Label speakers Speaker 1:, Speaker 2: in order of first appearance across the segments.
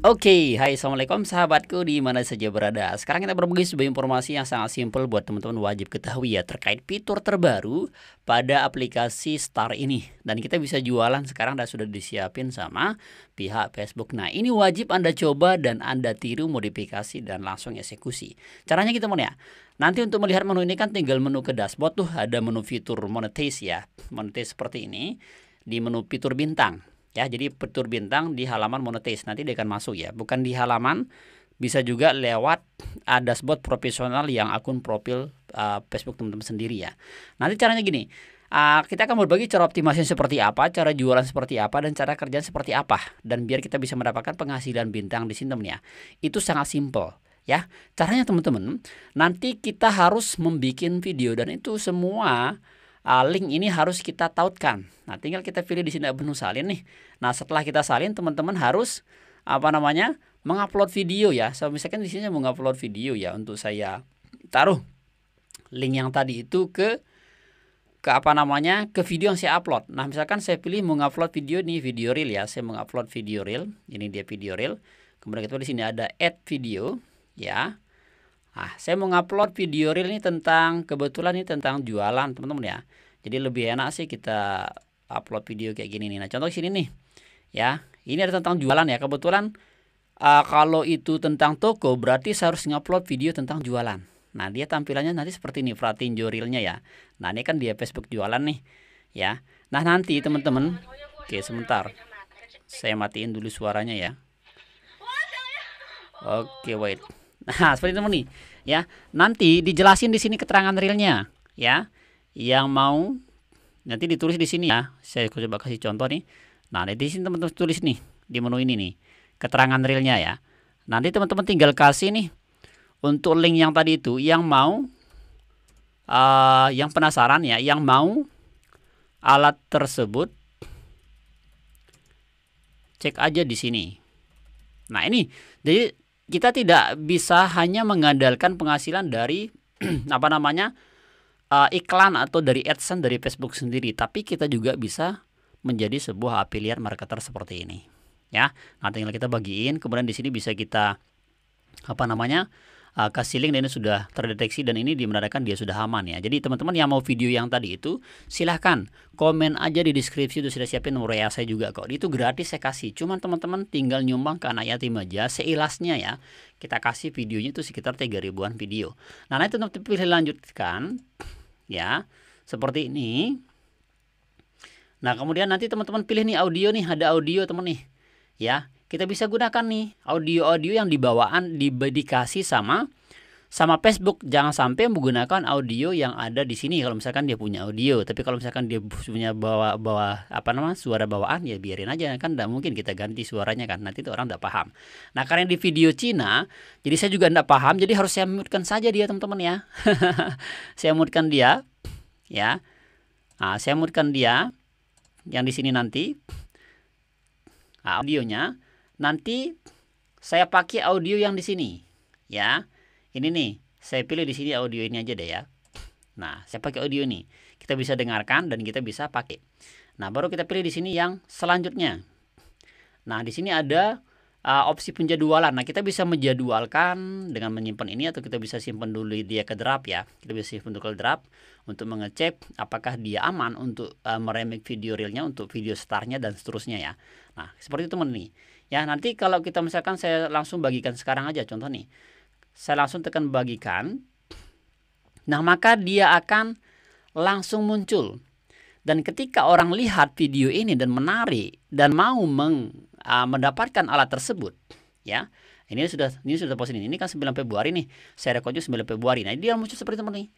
Speaker 1: Oke, hai assalamualaikum sahabatku di mana saja berada. Sekarang kita berbagi sebuah informasi yang sangat simpel buat teman-teman wajib ketahui ya terkait fitur terbaru pada aplikasi Star ini. Dan kita bisa jualan sekarang dan sudah disiapin sama pihak Facebook. Nah ini wajib anda coba dan anda tiru modifikasi dan langsung eksekusi. Caranya kita mau ya. Nanti untuk melihat menu ini kan tinggal menu ke dashboard tuh ada menu fitur monetize ya. Monetize seperti ini di menu fitur bintang ya jadi petur bintang di halaman monetize nanti dia akan masuk ya. Bukan di halaman bisa juga lewat uh, dashboard profesional yang akun profil uh, Facebook teman-teman sendiri ya. Nanti caranya gini uh, kita akan berbagi cara optimasi seperti apa cara jualan seperti apa dan cara kerjaan seperti apa. Dan biar kita bisa mendapatkan penghasilan bintang di sini teman ya. Itu sangat simple ya. Caranya teman-teman nanti kita harus membuat video. Dan itu semua uh, link ini harus kita tautkan. Nah, tinggal kita pilih di sini menu salin nih. Nah, setelah kita salin, teman-teman harus apa namanya? mengupload video ya. So, misalkan di sini mau mengupload video ya untuk saya taruh link yang tadi itu ke ke apa namanya? ke video yang saya upload. Nah, misalkan saya pilih mengupload video nih video reel ya. Saya mengupload video reel. Ini dia video reel. Kemudian kita di sini ada add video ya. Nah, saya mau ngupload video reel ini tentang kebetulan ini tentang jualan, teman-teman ya. Jadi lebih enak sih kita upload video kayak gini nih. Nah, contoh sini nih. Ya, ini ada tentang jualan ya. Kebetulan uh, kalau itu tentang toko berarti saya harus ngupload video tentang jualan. Nah, dia tampilannya nanti seperti ini, Fratinjo Reelnya ya. Nah, ini kan dia Facebook jualan nih. Ya. Nah, nanti teman-teman Oke, sebentar. Saya matiin dulu suaranya ya. Oke, wait. Nah, seperti itu nih, ya. Nanti dijelasin di sini keterangan realnya, ya. Yang mau nanti ditulis di sini ya. Saya coba kasih contoh nih. Nah, di sini teman-teman tulis nih di menu ini nih, keterangan realnya ya. Nanti teman-teman tinggal kasih nih untuk link yang tadi itu yang mau uh, yang penasaran ya, yang mau alat tersebut cek aja di sini. Nah, ini jadi kita tidak bisa hanya mengandalkan penghasilan dari apa namanya uh, iklan atau dari AdSense dari Facebook sendiri, tapi kita juga bisa menjadi sebuah affiliate marketer seperti ini. Ya, nanti tinggal kita bagiin, kemudian di sini bisa kita apa namanya uh, kasih link dan ini sudah terdeteksi dan ini dimenandakan dia sudah aman ya. Jadi teman-teman yang mau video yang tadi itu silahkan komen aja di deskripsi itu sudah siapin nomor WA saya juga kok. Itu gratis saya kasih. Cuman teman-teman tinggal nyumbang ke anak yatim aja seilasnya ya. Kita kasih videonya itu sekitar 3 ribuan video. Nah nanti untuk pilih lanjutkan ya seperti ini. Nah kemudian nanti teman-teman pilih nih audio nih ada audio teman nih ya kita bisa gunakan nih audio-audio yang dibawaan dikasih sama sama Facebook. Jangan sampai menggunakan audio yang ada di sini. Kalau misalkan dia punya audio. Tapi kalau misalkan dia punya bawa bawa apa nama suara bawaan ya biarin aja kan. Tidak mungkin kita ganti suaranya kan. Nanti itu orang tidak paham. Nah karena di video Cina jadi saya juga tidak paham. Jadi harus saya mutkan saja dia teman-teman ya. Saya mutkan dia ya. Nah, saya mutkan dia yang di sini nanti. Nah, audionya nanti saya pakai audio yang di sini ya. Ini nih saya pilih di sini audio ini aja deh ya. Nah saya pakai audio ini. Kita bisa dengarkan dan kita bisa pakai. Nah baru kita pilih di sini yang selanjutnya. Nah di sini ada uh, opsi penjadwalan. Nah kita bisa menjadwalkan dengan menyimpan ini atau kita bisa simpan dulu dia ke draft ya. Kita bisa simpan dulu ke draft untuk mengecek apakah dia aman untuk uh, meremake video realnya untuk video startnya dan seterusnya ya. Nah seperti itu teman nih Ya, nanti kalau kita misalkan saya langsung bagikan sekarang aja contoh nih. Saya langsung tekan bagikan. Nah, maka dia akan langsung muncul. Dan ketika orang lihat video ini dan menarik dan mau meng, uh, mendapatkan alat tersebut, ya. Ini sudah ini sudah posisi ini. Kan 9 Februari nih. Saya rekodnya 9 Februari. Nah, dia muncul seperti itu nih.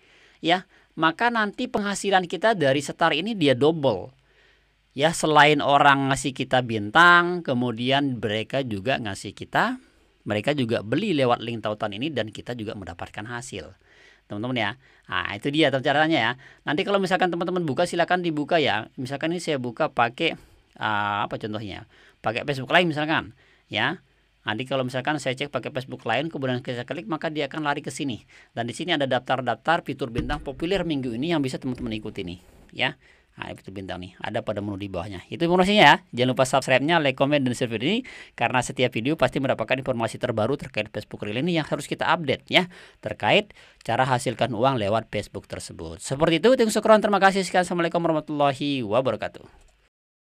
Speaker 1: Ya, maka nanti penghasilan kita dari setar ini dia double ya selain orang ngasih kita bintang kemudian mereka juga ngasih kita mereka juga beli lewat link tautan ini dan kita juga mendapatkan hasil. Teman-teman ya nah itu dia caranya ya. Nanti kalau misalkan teman-teman buka silakan dibuka ya. Misalkan ini saya buka pakai uh, apa contohnya? Pakai Facebook lain misalkan ya. Nanti kalau misalkan saya cek pakai Facebook lain kemudian saya klik maka dia akan lari ke sini. Dan di sini ada daftar-daftar fitur bintang populer minggu ini yang bisa teman-teman ikuti nih ya. Nah, itu bintang nih, ada pada menu di bawahnya. Itu informasinya ya. Jangan lupa subscribe-nya, like, comment, dan share video ini karena setiap video pasti mendapatkan informasi terbaru terkait Facebook Reel ini yang harus kita update ya terkait cara hasilkan uang lewat Facebook tersebut. Seperti itu, kasih. Terima kasih. Assalamualaikum warahmatullahi wabarakatuh.